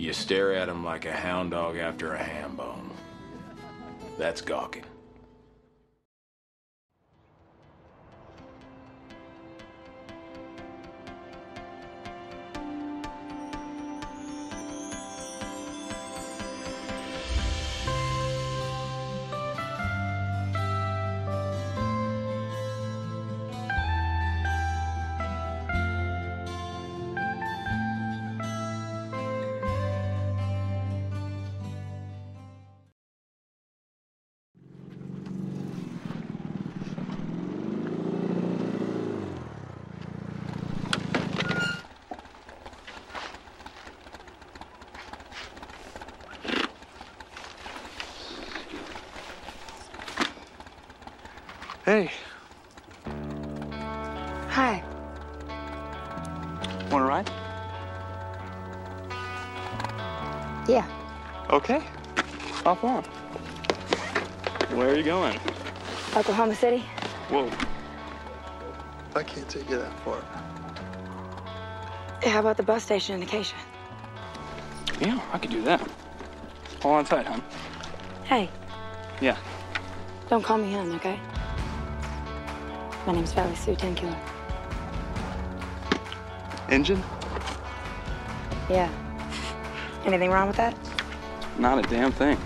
You stare at him like a hound dog after a ham bone. That's gawking. Hey, Hi. want to ride? Yeah. Okay. Hop on. Where are you going? Oklahoma City? Whoa. I can't take you that far. How about the bus station in Acacia? Yeah, I could do that. Hold on tight, hon. Hey, Yeah. don't call me hun, okay? My name's Vallie Sue Tenkiller. Engine? Yeah. Anything wrong with that? Not a damn thing.